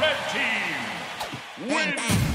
Red team wins.